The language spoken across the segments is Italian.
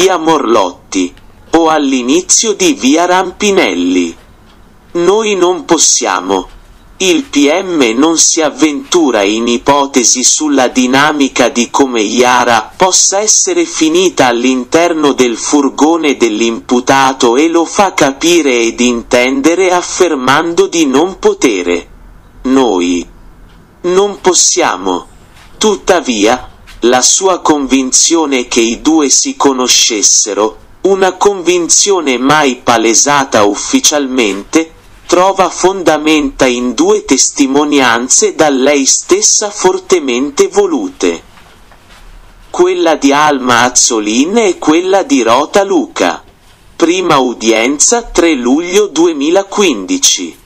via Morlotti, o all'inizio di via Rampinelli. Noi non possiamo. Il PM non si avventura in ipotesi sulla dinamica di come Yara possa essere finita all'interno del furgone dell'imputato e lo fa capire ed intendere affermando di non potere. Noi non possiamo. Tuttavia, la sua convinzione che i due si conoscessero, una convinzione mai palesata ufficialmente, trova fondamenta in due testimonianze da lei stessa fortemente volute. Quella di Alma Azzolin e quella di Rota Luca. Prima udienza 3 luglio 2015.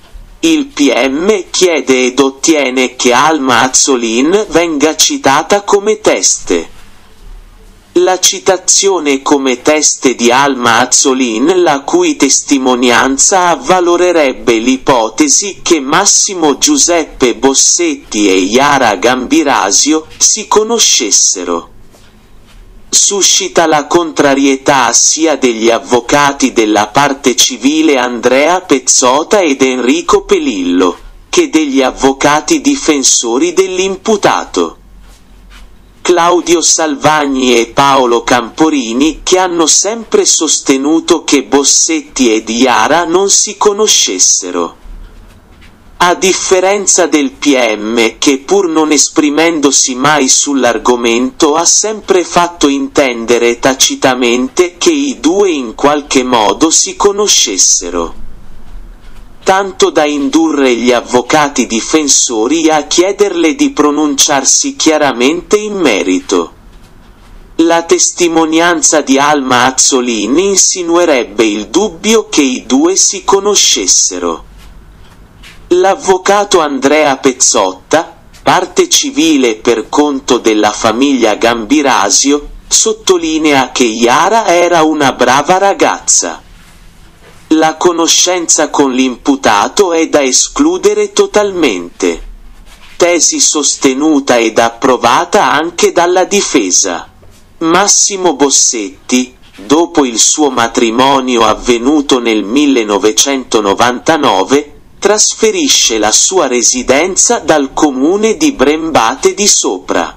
Il PM chiede ed ottiene che Alma Azzolin venga citata come teste. La citazione come teste di Alma Azzolin la cui testimonianza avvalorerebbe l'ipotesi che Massimo Giuseppe Bossetti e Iara Gambirasio si conoscessero. Suscita la contrarietà sia degli avvocati della parte civile Andrea Pezzota ed Enrico Pelillo, che degli avvocati difensori dell'imputato. Claudio Salvagni e Paolo Camporini che hanno sempre sostenuto che Bossetti e Diara non si conoscessero. A differenza del PM che pur non esprimendosi mai sull'argomento ha sempre fatto intendere tacitamente che i due in qualche modo si conoscessero tanto da indurre gli avvocati difensori a chiederle di pronunciarsi chiaramente in merito. La testimonianza di Alma Azzolini insinuerebbe il dubbio che i due si conoscessero. L'avvocato Andrea Pezzotta, parte civile per conto della famiglia Gambirasio, sottolinea che Yara era una brava ragazza. La conoscenza con l'imputato è da escludere totalmente. Tesi sostenuta ed approvata anche dalla difesa. Massimo Bossetti, dopo il suo matrimonio avvenuto nel 1999, trasferisce la sua residenza dal comune di Brembate di Sopra.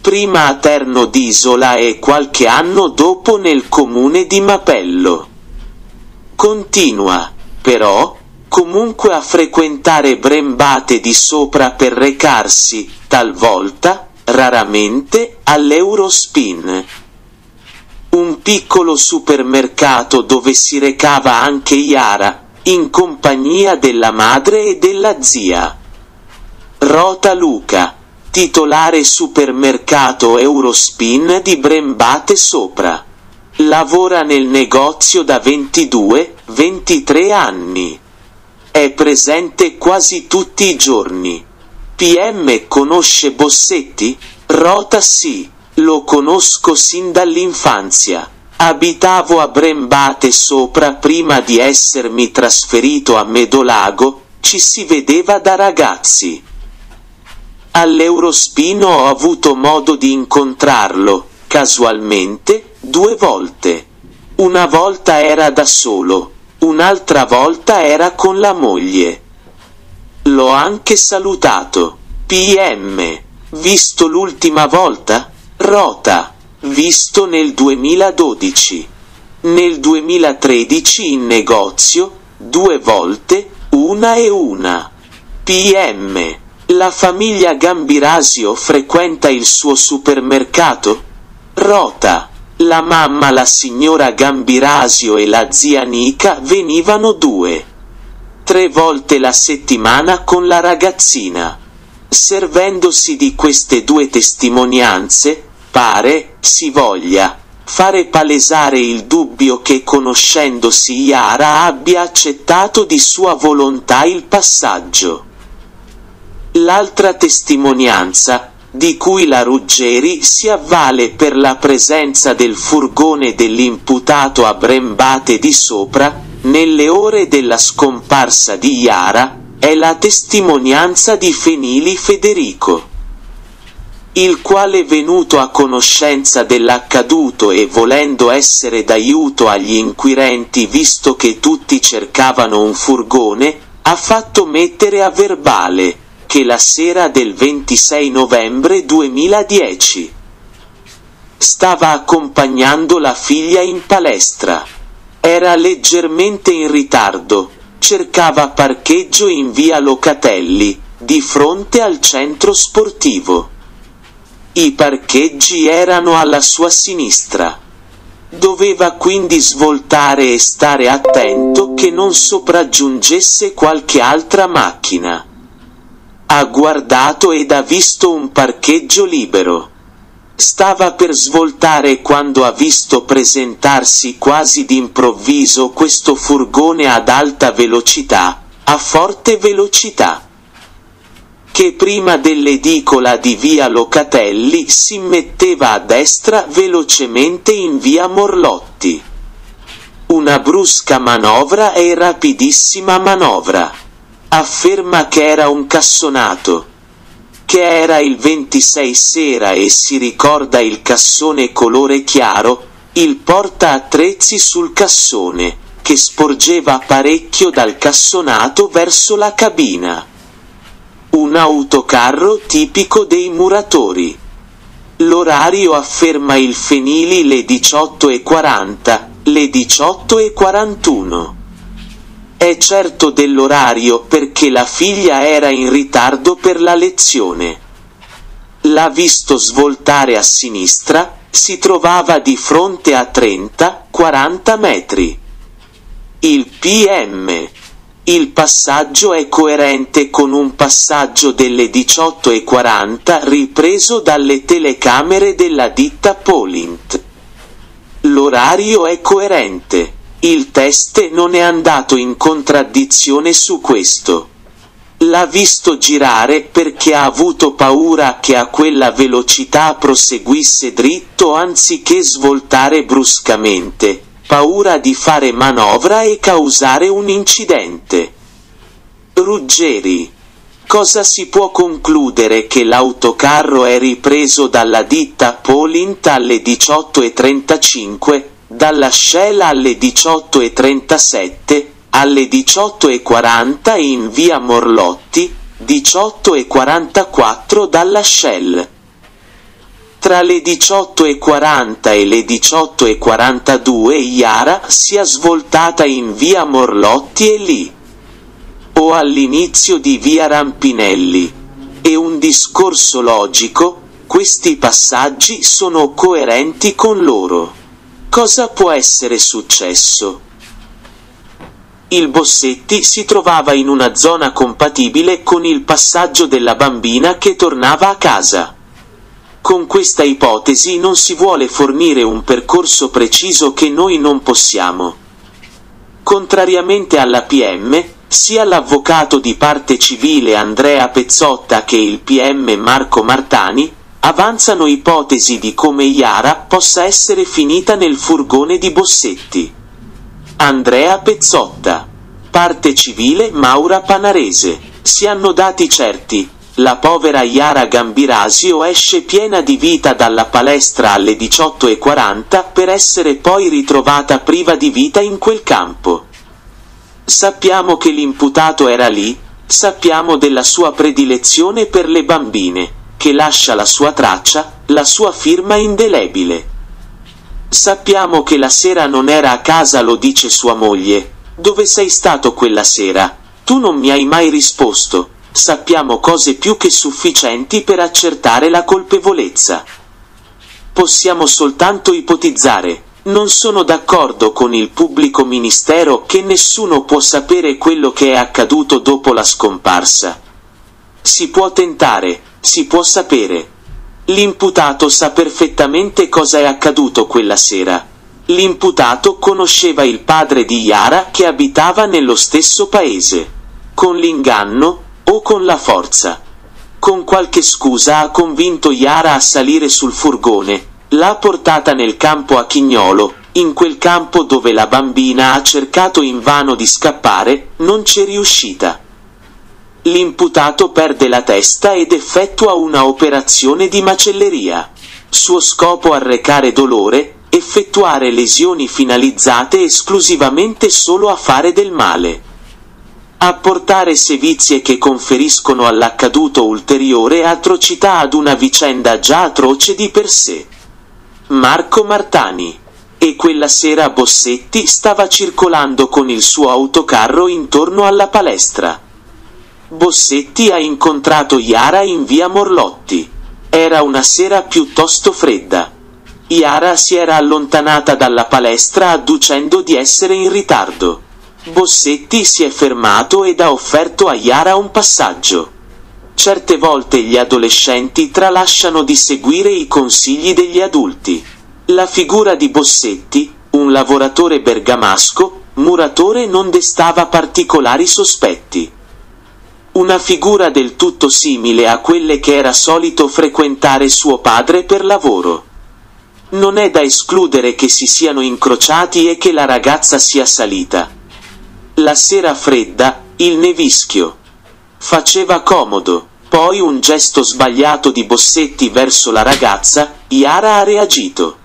Prima a Terno d'Isola e qualche anno dopo nel comune di Mapello. Continua, però, comunque a frequentare Brembate di sopra per recarsi, talvolta, raramente, all'Eurospin. Un piccolo supermercato dove si recava anche Yara, in compagnia della madre e della zia. Rota Luca, titolare supermercato Eurospin di Brembate sopra. Lavora nel negozio da 22-23 anni. È presente quasi tutti i giorni. PM conosce Bossetti? Rota sì, lo conosco sin dall'infanzia. Abitavo a Brembate sopra prima di essermi trasferito a Medolago, ci si vedeva da ragazzi. All'Eurospino ho avuto modo di incontrarlo, casualmente, due volte. Una volta era da solo, un'altra volta era con la moglie. L'ho anche salutato. PM. Visto l'ultima volta? Rota. Visto nel 2012. Nel 2013 in negozio, due volte, una e una. PM. La famiglia Gambirasio frequenta il suo supermercato? Rota. La mamma, la signora Gambirasio e la zia Nica venivano due, tre volte la settimana con la ragazzina. Servendosi di queste due testimonianze, pare, si voglia, fare palesare il dubbio che conoscendosi Yara abbia accettato di sua volontà il passaggio. L'altra testimonianza, di cui la Ruggeri si avvale per la presenza del furgone dell'imputato a Brembate di sopra, nelle ore della scomparsa di Iara, è la testimonianza di Fenili Federico. Il quale venuto a conoscenza dell'accaduto e volendo essere d'aiuto agli inquirenti visto che tutti cercavano un furgone, ha fatto mettere a verbale che la sera del 26 novembre 2010 stava accompagnando la figlia in palestra. Era leggermente in ritardo, cercava parcheggio in via Locatelli, di fronte al centro sportivo. I parcheggi erano alla sua sinistra. Doveva quindi svoltare e stare attento che non sopraggiungesse qualche altra macchina. Ha guardato ed ha visto un parcheggio libero. Stava per svoltare quando ha visto presentarsi quasi d'improvviso questo furgone ad alta velocità, a forte velocità che prima dell'edicola di via Locatelli si metteva a destra velocemente in via Morlotti. Una brusca manovra e rapidissima manovra. Afferma che era un cassonato. Che era il 26 sera e si ricorda il cassone colore chiaro, il porta attrezzi sul cassone, che sporgeva parecchio dal cassonato verso la cabina. Un autocarro tipico dei muratori. L'orario afferma il Fenili le 18.40, le 18.41. È certo dell'orario perché la figlia era in ritardo per la lezione. L'ha visto svoltare a sinistra, si trovava di fronte a 30-40 metri. Il PM il passaggio è coerente con un passaggio delle 18.40 ripreso dalle telecamere della ditta Polint. L'orario è coerente. Il test non è andato in contraddizione su questo. L'ha visto girare perché ha avuto paura che a quella velocità proseguisse dritto anziché svoltare bruscamente paura di fare manovra e causare un incidente. Ruggeri. Cosa si può concludere che l'autocarro è ripreso dalla ditta Polint alle 18.35, dalla Shell alle 18.37, alle 18.40 in via Morlotti, 18.44 dalla Shell. Tra le 18.40 e le 18.42 Iara sia svoltata in via Morlotti e lì. O all'inizio di via Rampinelli. E un discorso logico, questi passaggi sono coerenti con loro. Cosa può essere successo? Il Bossetti si trovava in una zona compatibile con il passaggio della bambina che tornava a casa. Con questa ipotesi non si vuole fornire un percorso preciso che noi non possiamo. Contrariamente alla PM, sia l'avvocato di parte civile Andrea Pezzotta che il PM Marco Martani avanzano ipotesi di come Iara possa essere finita nel furgone di Bossetti. Andrea Pezzotta. Parte civile Maura Panarese. Si hanno dati certi, la povera Iara Gambirasio esce piena di vita dalla palestra alle 18.40 per essere poi ritrovata priva di vita in quel campo. Sappiamo che l'imputato era lì, sappiamo della sua predilezione per le bambine, che lascia la sua traccia, la sua firma indelebile. Sappiamo che la sera non era a casa, lo dice sua moglie. Dove sei stato quella sera? Tu non mi hai mai risposto sappiamo cose più che sufficienti per accertare la colpevolezza. Possiamo soltanto ipotizzare. Non sono d'accordo con il pubblico ministero che nessuno può sapere quello che è accaduto dopo la scomparsa. Si può tentare, si può sapere. L'imputato sa perfettamente cosa è accaduto quella sera. L'imputato conosceva il padre di Yara che abitava nello stesso paese. Con l'inganno, o con la forza. Con qualche scusa ha convinto Yara a salire sul furgone, l'ha portata nel campo a Chignolo, in quel campo dove la bambina ha cercato invano di scappare, non c'è riuscita. L'imputato perde la testa ed effettua una operazione di macelleria. Suo scopo arrecare dolore, effettuare lesioni finalizzate esclusivamente solo a fare del male. Apportare sevizie che conferiscono all'accaduto ulteriore atrocità ad una vicenda già atroce di per sé. Marco Martani. E quella sera Bossetti stava circolando con il suo autocarro intorno alla palestra. Bossetti ha incontrato Iara in via Morlotti. Era una sera piuttosto fredda. Iara si era allontanata dalla palestra adducendo di essere in ritardo. Bossetti si è fermato ed ha offerto a Iara un passaggio. Certe volte gli adolescenti tralasciano di seguire i consigli degli adulti. La figura di Bossetti, un lavoratore bergamasco, muratore non destava particolari sospetti. Una figura del tutto simile a quelle che era solito frequentare suo padre per lavoro. Non è da escludere che si siano incrociati e che la ragazza sia salita. La sera fredda, il nevischio. Faceva comodo. Poi un gesto sbagliato di Bossetti verso la ragazza, Iara ha reagito.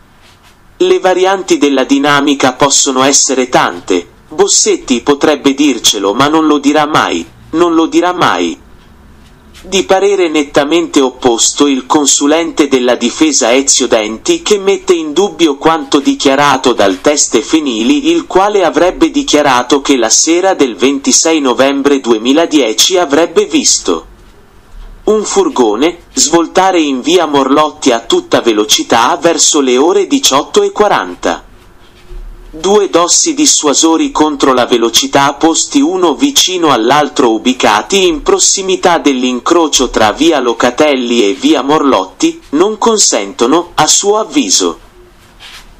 Le varianti della dinamica possono essere tante. Bossetti potrebbe dircelo ma non lo dirà mai, non lo dirà mai. Di parere nettamente opposto il consulente della difesa Ezio Denti che mette in dubbio quanto dichiarato dal teste Fenili il quale avrebbe dichiarato che la sera del 26 novembre 2010 avrebbe visto un furgone svoltare in via Morlotti a tutta velocità verso le ore 18.40. Due dossi dissuasori contro la velocità posti uno vicino all'altro ubicati in prossimità dell'incrocio tra via Locatelli e via Morlotti, non consentono, a suo avviso,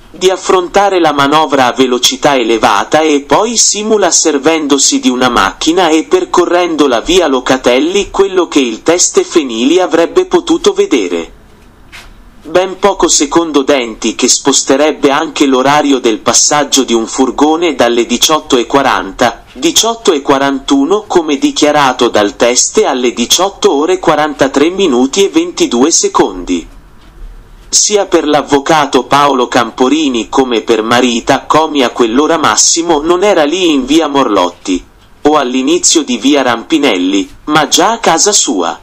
di affrontare la manovra a velocità elevata e poi simula servendosi di una macchina e percorrendo la via Locatelli quello che il teste Fenili avrebbe potuto vedere ben poco secondo Denti che sposterebbe anche l'orario del passaggio di un furgone dalle 18.40, 18.41 come dichiarato dal teste alle 18 ore 43 minuti e 22 secondi. Sia per l'avvocato Paolo Camporini come per Marita Comi a quell'ora massimo non era lì in via Morlotti, o all'inizio di via Rampinelli, ma già a casa sua.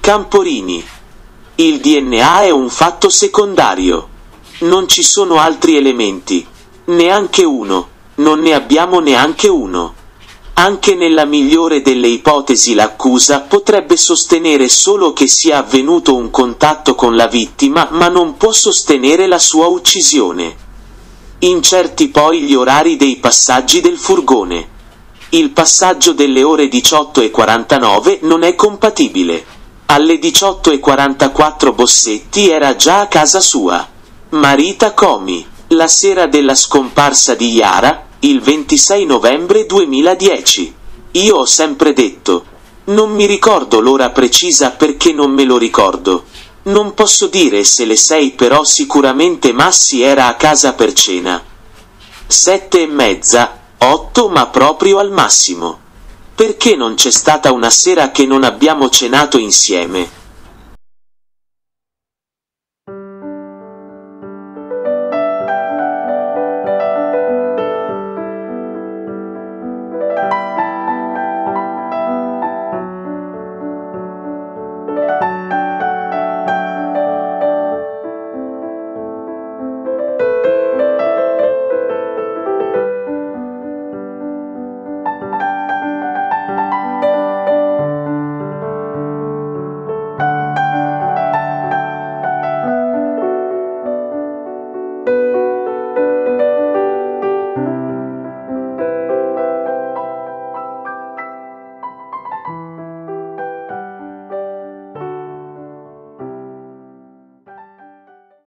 Camporini il DNA è un fatto secondario. Non ci sono altri elementi. Neanche uno. Non ne abbiamo neanche uno. Anche nella migliore delle ipotesi l'accusa potrebbe sostenere solo che sia avvenuto un contatto con la vittima, ma non può sostenere la sua uccisione. Incerti poi gli orari dei passaggi del furgone. Il passaggio delle ore 18 e 49 non è compatibile. Alle 18.44 Bossetti era già a casa sua. Marita Comi. La sera della scomparsa di Yara, il 26 novembre 2010. Io ho sempre detto. Non mi ricordo l'ora precisa perché non me lo ricordo. Non posso dire se le sei però sicuramente Massi era a casa per cena. Sette e mezza, otto ma proprio al massimo. Perché non c'è stata una sera che non abbiamo cenato insieme?